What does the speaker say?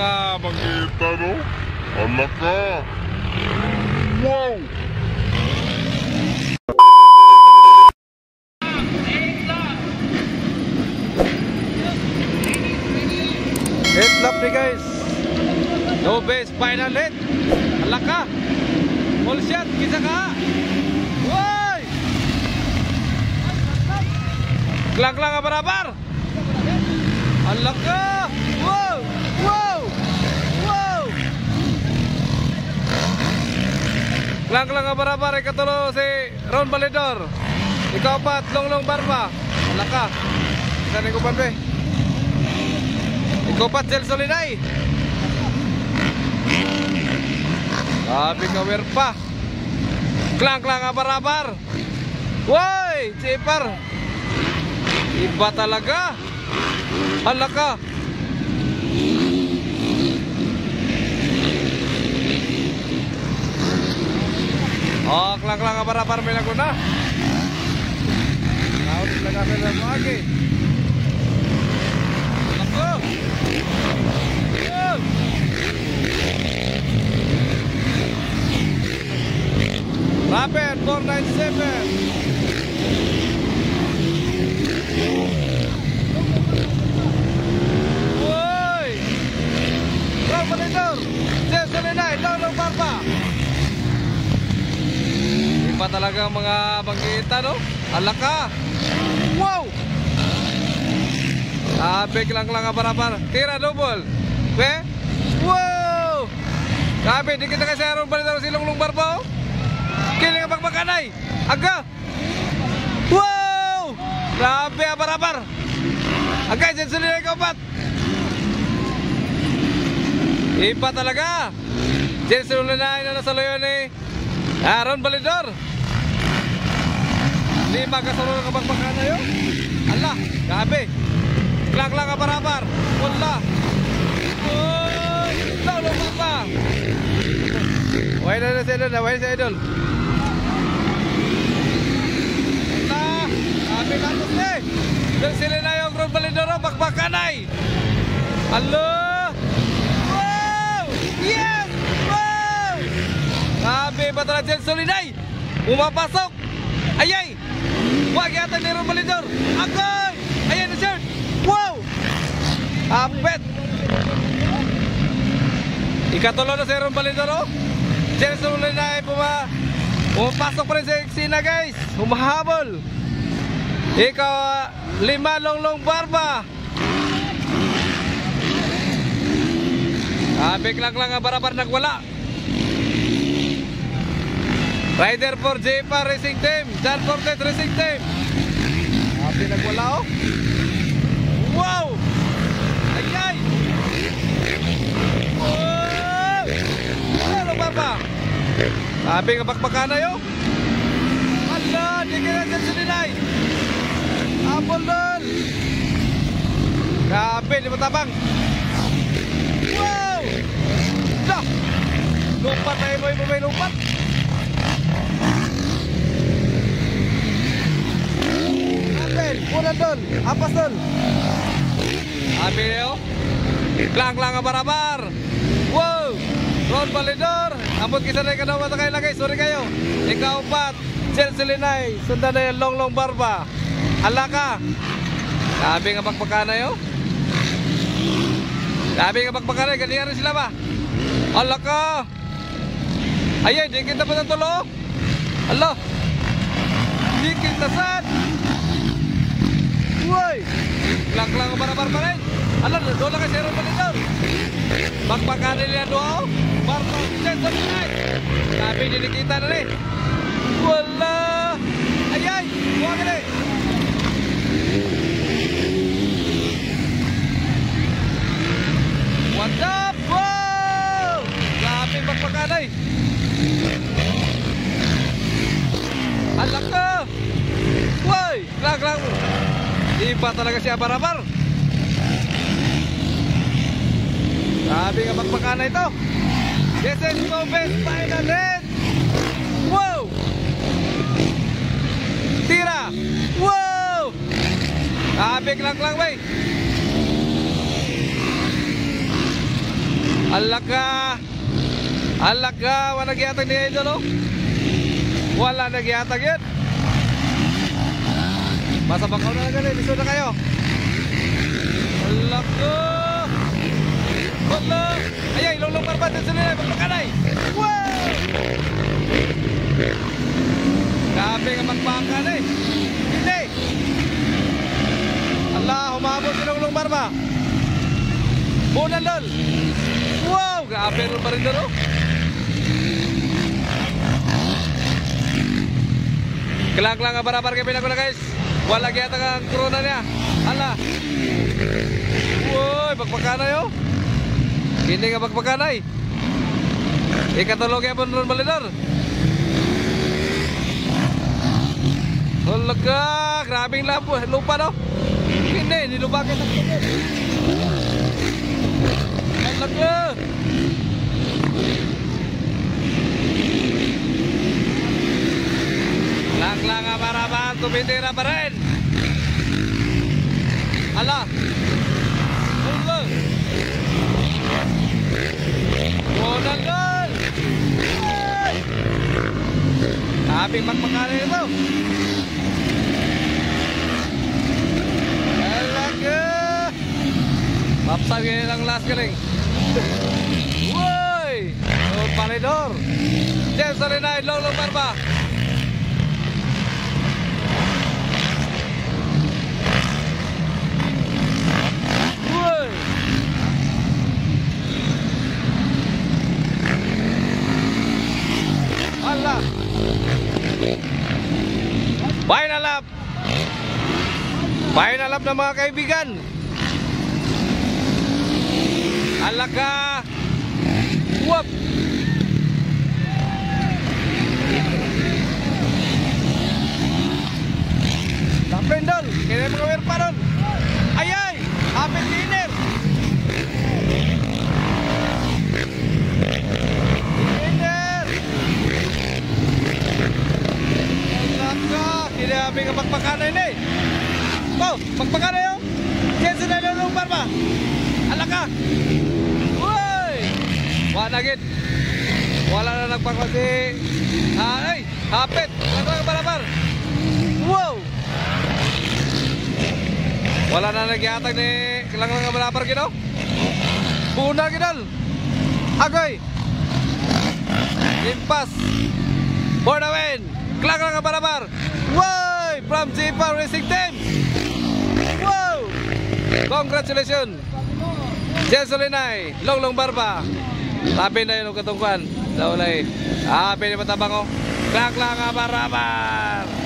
Ah, makita no? Anak ka! Wow! Hit lap ni guys. No base final hit. Alak ka. Full shot kisa ka. Woy! Klang klang ka barabar. Alak ka. Wow! Wow! Klang klang ka barabar ikatulo si Ron Balidor. Ikaw pat longlong barba. Alak ka. Isa ni kupan be. Ikaw pa, Jel Solinay. Sabi ka, pa. Klang-klang abar-abar. Woy, Chipar. Iba talaga. Ka. Oh, klang-klang abar-abar may laguna. Tahu di belakang saya lagi. Ako. Rapid 497 Woi Bro monitor Jeff Solinay Lolo Barba Iba talaga ang mga bangkita no Alaka Wow Sabi lang lang apa-apa. Tira double. Be? Wow! Sabi, di kita kasi aron balik daw silong lung barbo. Kini nga pagmakanay. Aga! Wow! Grabe, abar-abar. Aga, dyan sila na kaupat. Iba talaga. Dyan sila na na nasa loyo ni Aaron Balidor. Lima kasunod ka pagmakanay yun. Allah, grabe. Klang-klang kapar-apar. Wala. Uy! Lolo papa. Why na na si Idol? Why si Idol? Wala. Sabi ka to si. Doon sila na yung. Wow! Yes! Wow! Sabi ba talaga dyan Solinay? Pumapasok. Ayay! Wag yata ni Ron Balindor. Agoy! Ayan na sir. Wow! Apet! Ikatulo na si Aaron Balindoro. Jelson ulit na ay puma, pumapasok pa rin sa eksena guys. Humahabol. Ikaw, lima longlong barba. Abik lang lang ang barabar nagwala. Rider for JPA Racing Team. John Fortet Racing Team. Abi nagwala oh. Wow! Ayay! Wow! Ano ba ba? Sabi nga bakbakana yo. Ala, di ka na dyan sininay. Apol doon. Grabe, di mo tabang. Wow! Dah! Lumpat tayo mo yung may lumpat. Apel, una doon. Apas doon. Niyo? Klang-klang ang barabar. Wow! Ron Balidor. Ambot kita na ikanawa na kayo lagay. Sorry kayo. Ikaw pat. Chelsea Linay. Sundan na yung long long barba. Hala ka. Sabi nga bakbakana yo. Sabi nga bakbakana. Galingan rin sila ba? Hala ka. Ayay, di kita pa ng tulo. Hala. Di kita sad. Woy! Klang-klang ang barabar pa rin. Alam, doon lang kasi Ron Balidor. Bakbakana nila doon. Linay. Sabi, dinikita na rin. Wala! Iba talaga si Abar-Abar! Grabe nga magpakanay ito! This is best final hit! Wow! Tira! Wow! Grabe klang-klang bay! Alaka. Alaka, wala nagyatag ni Idol oh. Wala nagyatag yun. Basa bakaw na galing. Liso na kayo. Alak ko. Wala. Ayan, ilong lumbar pa din sa nila. Magpakanay. Wow! Grabe ka magpakan eh. Hindi. Ala, humabot ilong lumbar pa. Buna lol. Wow, grabe lumbar rin doon. Oh. Kelang-kelang kabar-kabar kepin aku lah guys Wala gyata ang corona niya. Ala. Woy, pagpakanay oh. Hindi nga pagpakanay. Ikatulog ya pun ron balidor. Halaga, grabing lapo, lupa no. Hindi, nilubakin ng tubig. Halaga. Lang-lang nga maraman, tumitira pa rin. Ala. Ulo Bonanggal Sabing magpakala ito. Talaga Papsag yun ang last galing. Woy Paridor James Arinay Lolo Barba. Final lap. Final lap ng mga kaibigan. Alaka. Wap. Alaka. Kinabi ka magpakanay na eh. Oh, magpakanay oh. Kesa na lang barba. Alaka. Uy! Wala gid. Wala na nagpakwasi. Ah, ay, hapit. Lang balabar. Wow! Wala na nagyatag ni lang lang balabar gid oh. Buna gidal. Agoy. Impas. For Klang lang balabar. Wow! From Zipa Racing Team. Wow! Congratulations. Jesolinay, Longlong Barba. Labi na yun ang katungkuan. Daulay. Happy ni Matabang oh. Klang lang nga barabar.